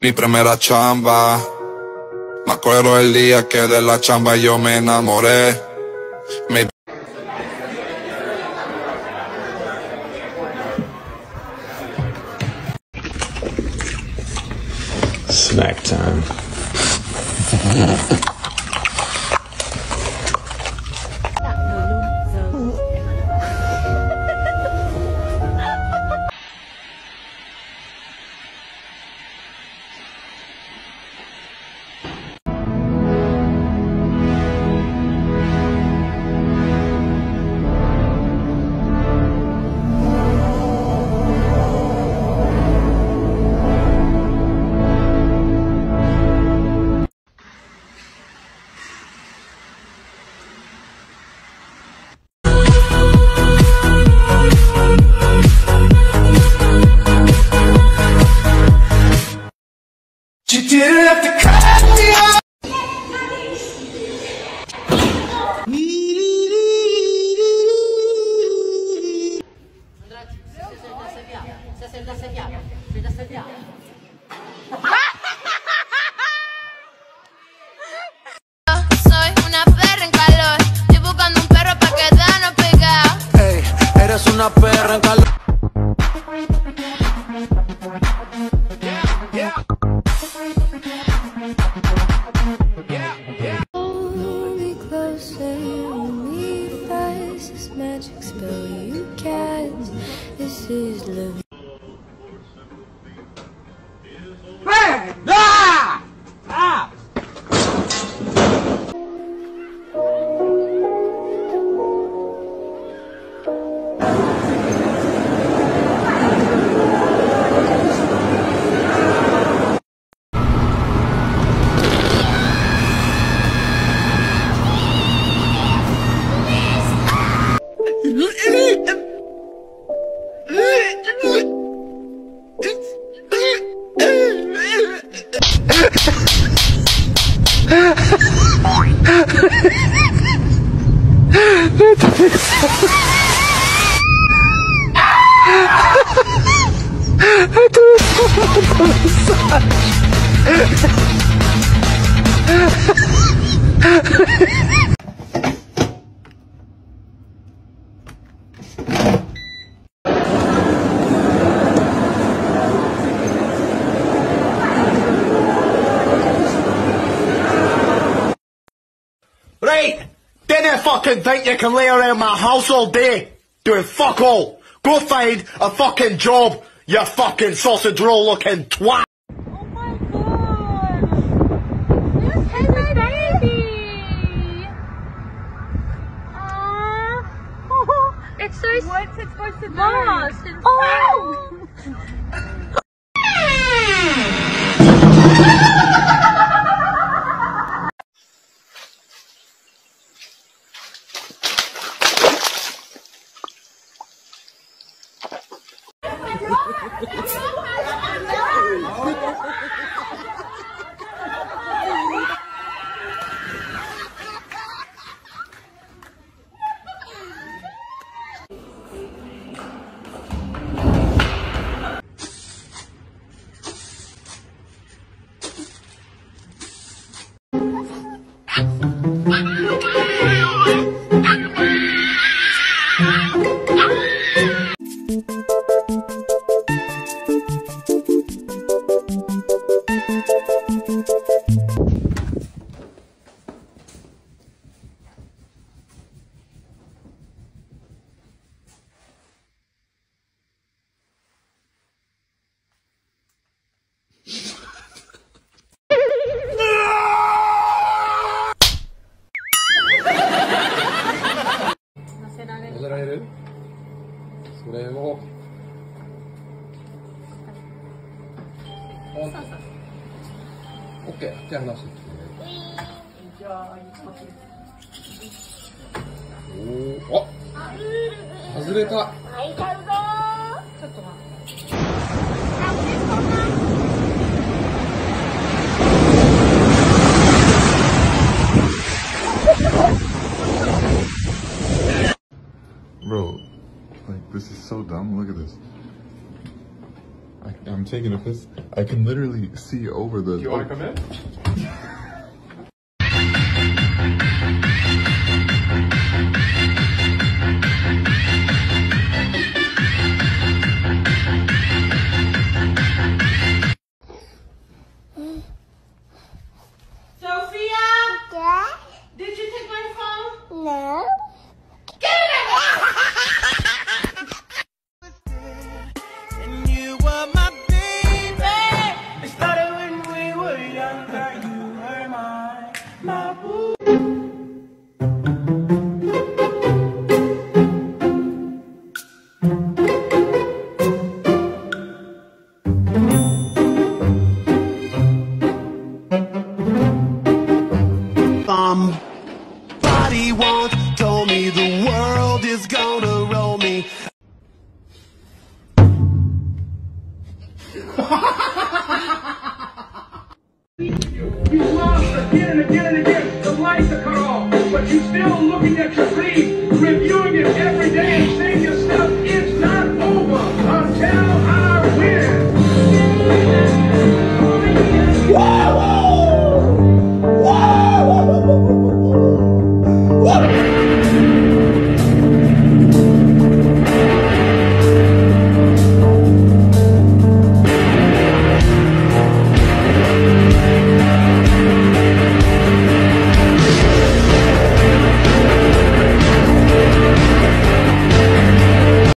Mi primera chamba. Me acuerdo el día que de la chamba yo me enamoré. Snack time. Right! Didn't fucking think you can lay around my house all day doing fuck all. Go find a fucking job, you fucking sausage roll looking twat. Oh my god! This is my baby! Aww. It's so What's it supposed to lost and oh! オッケー、手離してき。おお、あ、外れた。いちゃうぞちょっと待って。Bro, like this is so dumb. Look at this. I'm taking a piss. I can literally see over the. Do You wanna come in? Somebody once told me the world is gonna roll me. You lost again and again and again. The lights are cut off, but you're still looking at your feed, reviewing it every day and saying your stuff is not over until I win. Woo!